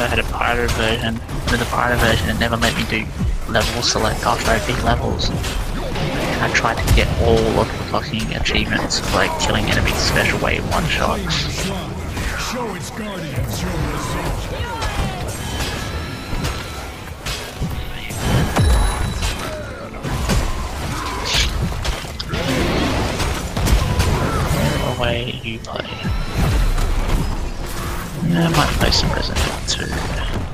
I had a pirate version. With the pirate version, it never let me do level select after I beat levels. And I tried to get all of the fucking achievements, like killing enemies special way in one shot. Away you play. I might play some Resident Evil 2.